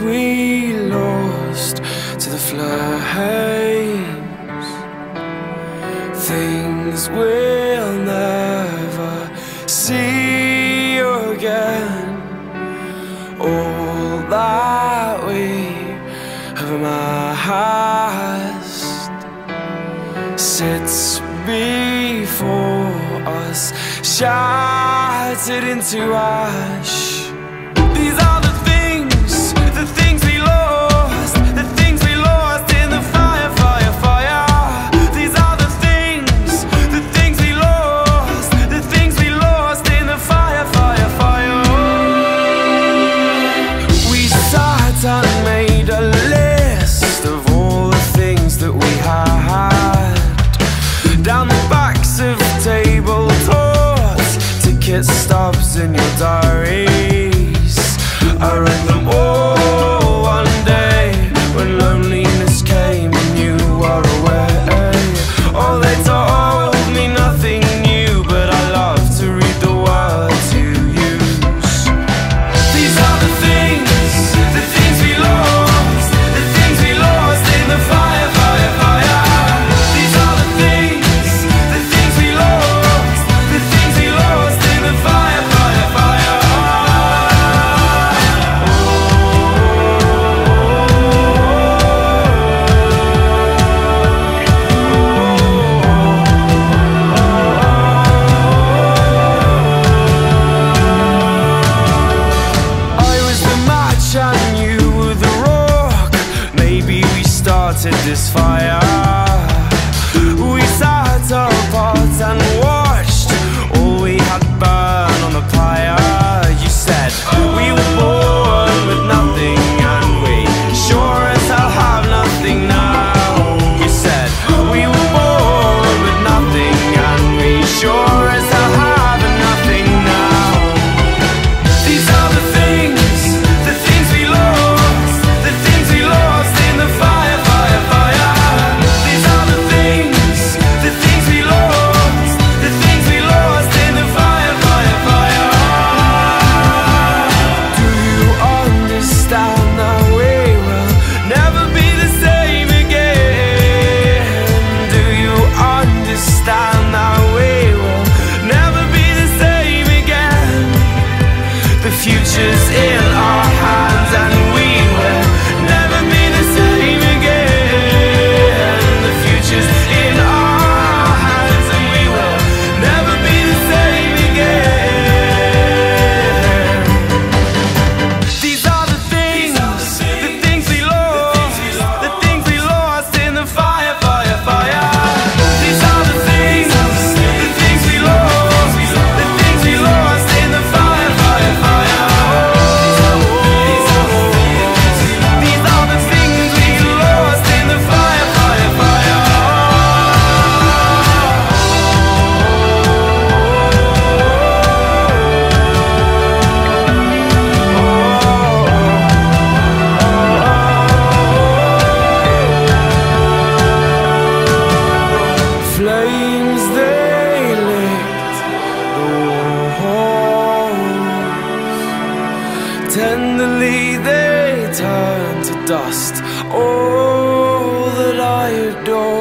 we lost to the flames. Things we'll never see again. All that we have amassed Sits before us Shattered into ash. These in your diaries. started this fire. dust. All that I adore.